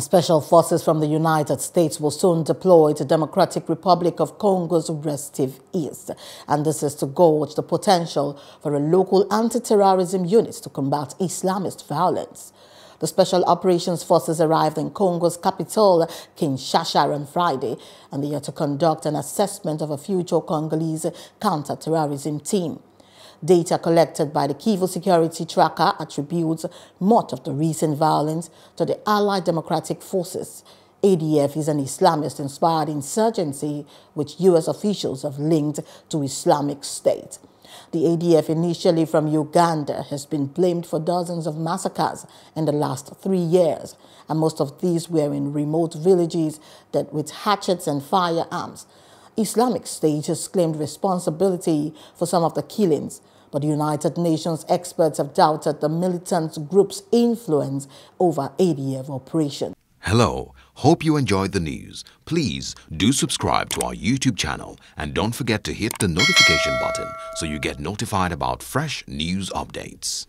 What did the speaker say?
Special forces from the United States will soon deploy to Democratic Republic of Congo's restive east. And this is to gauge the potential for a local anti-terrorism unit to combat Islamist violence. The Special Operations Forces arrived in Congo's capital, Kinshasa, on Friday, and they are to conduct an assessment of a future Congolese counter-terrorism team. Data collected by the Kivu Security Tracker attributes much of the recent violence to the Allied Democratic Forces. ADF is an Islamist-inspired insurgency which U.S. officials have linked to Islamic State. The ADF, initially from Uganda, has been blamed for dozens of massacres in the last three years, and most of these were in remote villages that with hatchets and firearms. Islamic State has claimed responsibility for some of the killings, but United Nations experts have doubted the militant group's influence over ADF operations. Hello, hope you enjoyed the news. Please do subscribe to our YouTube channel and don't forget to hit the notification button so you get notified about fresh news updates.